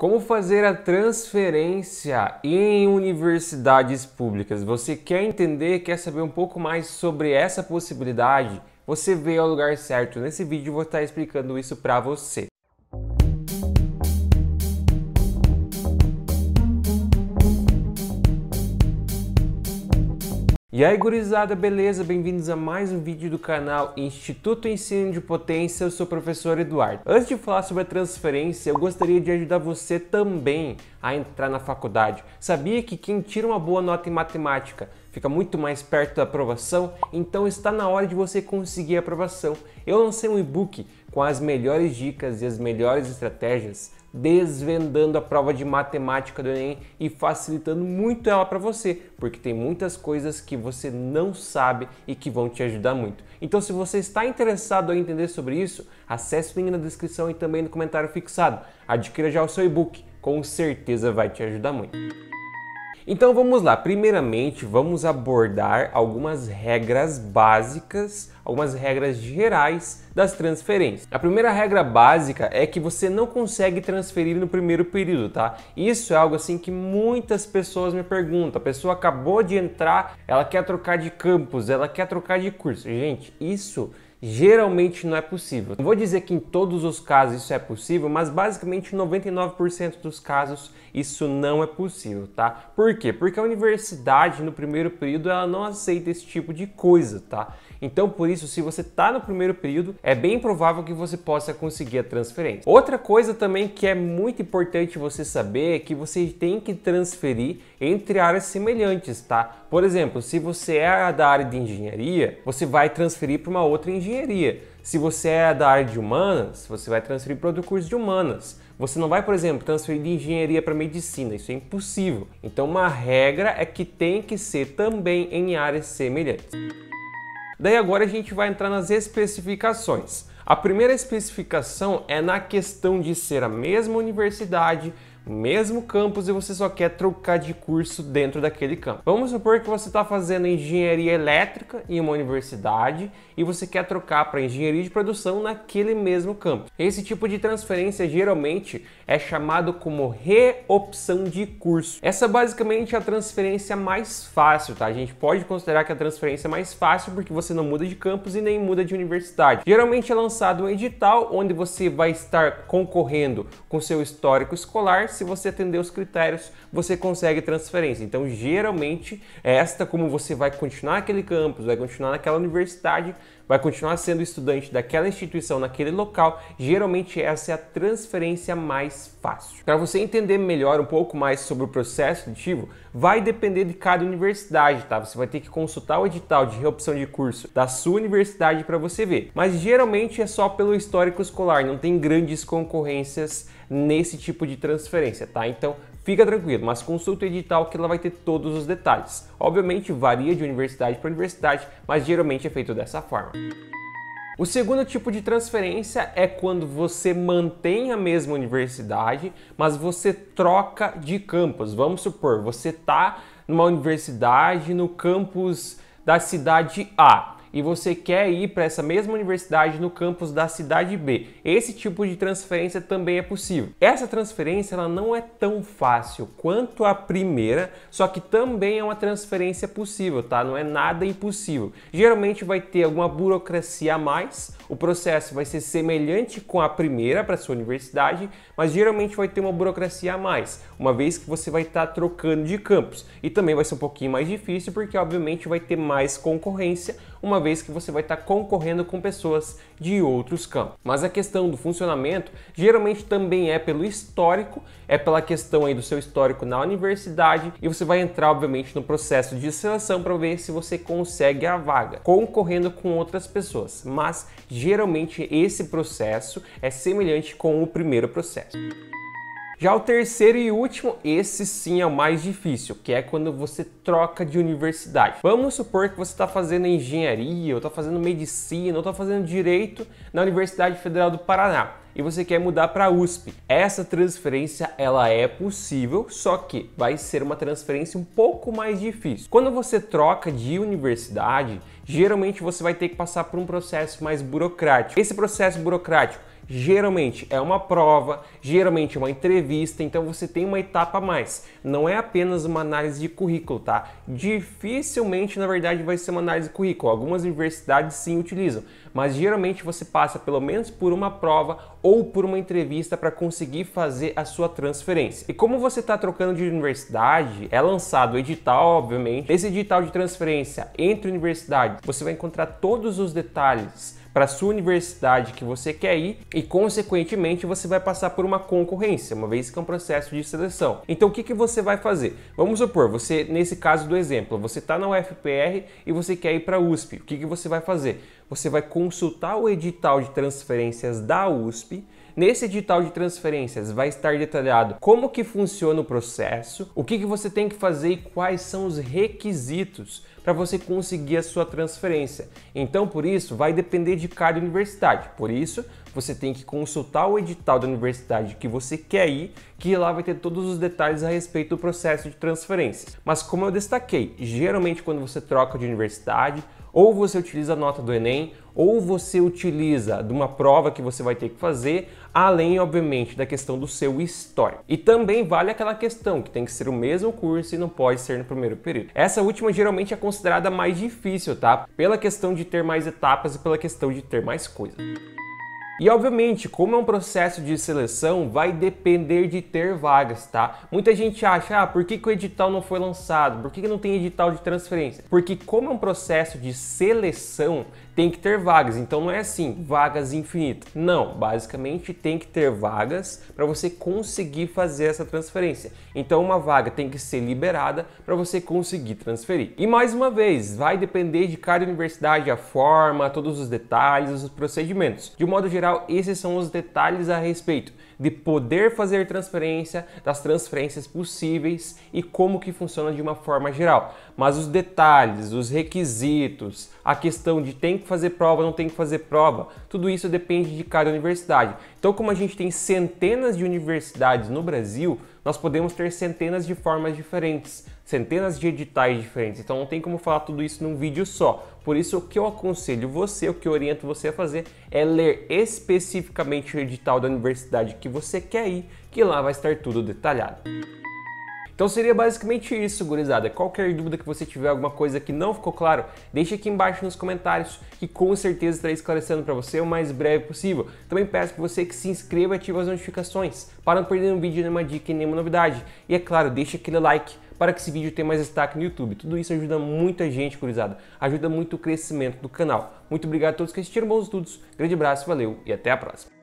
Como fazer a transferência em universidades públicas? Você quer entender, quer saber um pouco mais sobre essa possibilidade? Você veio ao lugar certo. Nesse vídeo vou estar explicando isso para você. E aí gurizada, beleza? Bem-vindos a mais um vídeo do canal Instituto Ensino de Potência, eu sou o professor Eduardo. Antes de falar sobre a transferência, eu gostaria de ajudar você também a entrar na faculdade. Sabia que quem tira uma boa nota em matemática fica muito mais perto da aprovação? Então está na hora de você conseguir a aprovação. Eu lancei um e-book com as melhores dicas e as melhores estratégias desvendando a prova de matemática do Enem e facilitando muito ela para você, porque tem muitas coisas que você não sabe e que vão te ajudar muito. Então, se você está interessado em entender sobre isso, acesse o link na descrição e também no comentário fixado. Adquira já o seu e-book, com certeza vai te ajudar muito. Então vamos lá, primeiramente vamos abordar algumas regras básicas, algumas regras gerais das transferências. A primeira regra básica é que você não consegue transferir no primeiro período, tá? Isso é algo assim que muitas pessoas me perguntam. A pessoa acabou de entrar, ela quer trocar de campus, ela quer trocar de curso. Gente, isso geralmente não é possível. Não vou dizer que em todos os casos isso é possível, mas basicamente 99% dos casos isso não é possível, tá? Por quê? Porque a universidade no primeiro período ela não aceita esse tipo de coisa, tá? Então, por isso, se você está no primeiro período, é bem provável que você possa conseguir a transferência. Outra coisa também que é muito importante você saber é que você tem que transferir entre áreas semelhantes, tá? Por exemplo, se você é da área de engenharia, você vai transferir para uma outra engenharia. Se você é da área de humanas, você vai transferir para outro curso de humanas. Você não vai, por exemplo, transferir de engenharia para medicina, isso é impossível. Então, uma regra é que tem que ser também em áreas semelhantes. Daí agora a gente vai entrar nas especificações. A primeira especificação é na questão de ser a mesma universidade, mesmo campus e você só quer trocar de curso dentro daquele campo. Vamos supor que você está fazendo engenharia elétrica em uma universidade e você quer trocar para engenharia de produção naquele mesmo campo. Esse tipo de transferência geralmente é chamado como reopção de curso. Essa basicamente é a transferência mais fácil, tá? A gente pode considerar que a transferência é mais fácil porque você não muda de campus e nem muda de universidade. Geralmente é lançado um edital onde você vai estar concorrendo com seu histórico escolar se você atender os critérios, você consegue transferência. Então, geralmente, esta, como você vai continuar naquele campus, vai continuar naquela universidade, vai continuar sendo estudante daquela instituição naquele local, geralmente essa é a transferência mais fácil. Para você entender melhor um pouco mais sobre o processo seletivo, vai depender de cada universidade, tá? Você vai ter que consultar o edital de reopção de curso da sua universidade para você ver. Mas geralmente é só pelo histórico escolar, não tem grandes concorrências nesse tipo de transferência, tá? Então fica tranquilo, mas consulta o edital que ela vai ter todos os detalhes. Obviamente varia de universidade para universidade, mas geralmente é feito dessa forma. O segundo tipo de transferência é quando você mantém a mesma universidade, mas você troca de campus. Vamos supor, você está numa universidade no campus da cidade A e você quer ir para essa mesma universidade no campus da cidade B. Esse tipo de transferência também é possível. Essa transferência ela não é tão fácil quanto a primeira, só que também é uma transferência possível, tá? Não é nada impossível. Geralmente vai ter alguma burocracia a mais, o processo vai ser semelhante com a primeira para sua universidade, mas geralmente vai ter uma burocracia a mais, uma vez que você vai estar tá trocando de campus. E também vai ser um pouquinho mais difícil porque obviamente vai ter mais concorrência, uma vez que você vai estar concorrendo com pessoas de outros campos. Mas a questão do funcionamento geralmente também é pelo histórico, é pela questão aí do seu histórico na universidade e você vai entrar obviamente no processo de seleção para ver se você consegue a vaga, concorrendo com outras pessoas. Mas geralmente esse processo é semelhante com o primeiro processo. Já o terceiro e último, esse sim é o mais difícil, que é quando você troca de universidade. Vamos supor que você está fazendo engenharia, ou está fazendo medicina, ou está fazendo direito na Universidade Federal do Paraná e você quer mudar para a USP. Essa transferência ela é possível, só que vai ser uma transferência um pouco mais difícil. Quando você troca de universidade, geralmente você vai ter que passar por um processo mais burocrático. Esse processo burocrático Geralmente é uma prova, geralmente é uma entrevista, então você tem uma etapa a mais. Não é apenas uma análise de currículo, tá? Dificilmente, na verdade, vai ser uma análise de currículo. Algumas universidades sim utilizam, mas geralmente você passa pelo menos por uma prova ou por uma entrevista para conseguir fazer a sua transferência. E como você está trocando de universidade, é lançado o edital, obviamente. Esse edital de transferência entre universidades, você vai encontrar todos os detalhes para sua universidade que você quer ir e, consequentemente, você vai passar por uma concorrência, uma vez que é um processo de seleção. Então, o que, que você vai fazer? Vamos supor, você, nesse caso do exemplo, você está na UFPR e você quer ir para a USP. O que, que você vai fazer? Você vai consultar o edital de transferências da USP Nesse edital de transferências vai estar detalhado como que funciona o processo, o que, que você tem que fazer e quais são os requisitos para você conseguir a sua transferência. Então, por isso, vai depender de cada universidade. Por isso, você tem que consultar o edital da universidade que você quer ir, que lá vai ter todos os detalhes a respeito do processo de transferência. Mas como eu destaquei, geralmente quando você troca de universidade, ou você utiliza a nota do Enem, ou você utiliza de uma prova que você vai ter que fazer, além, obviamente, da questão do seu histórico. E também vale aquela questão que tem que ser o mesmo curso e não pode ser no primeiro período. Essa última geralmente é considerada mais difícil, tá? Pela questão de ter mais etapas e pela questão de ter mais coisas. E obviamente, como é um processo de seleção, vai depender de ter vagas, tá? Muita gente acha, ah, por que, que o edital não foi lançado? Por que, que não tem edital de transferência? Porque como é um processo de seleção, tem que ter vagas. Então não é assim, vagas infinitas. Não, basicamente tem que ter vagas para você conseguir fazer essa transferência. Então uma vaga tem que ser liberada para você conseguir transferir. E mais uma vez, vai depender de cada universidade a forma, todos os detalhes, os procedimentos. De modo geral, esses são os detalhes a respeito de poder fazer transferência, das transferências possíveis e como que funciona de uma forma geral. Mas os detalhes, os requisitos, a questão de tem que fazer prova, não tem que fazer prova, tudo isso depende de cada universidade. Então, como a gente tem centenas de universidades no Brasil, nós podemos ter centenas de formas diferentes, centenas de editais diferentes. Então não tem como falar tudo isso num vídeo só. Por isso o que eu aconselho você, o que eu oriento você a fazer é ler especificamente o edital da universidade que você quer ir, que lá vai estar tudo detalhado. Então seria basicamente isso, gurizada. Qualquer dúvida que você tiver, alguma coisa que não ficou claro, deixe aqui embaixo nos comentários que com certeza estarei esclarecendo para você o mais breve possível. Também peço para você que se inscreva e ative as notificações para não perder nenhum vídeo, nenhuma dica e nenhuma novidade. E é claro, deixe aquele like para que esse vídeo tenha mais destaque no YouTube. Tudo isso ajuda muita gente, gurizada. Ajuda muito o crescimento do canal. Muito obrigado a todos que assistiram bons estudos. Grande abraço, valeu e até a próxima.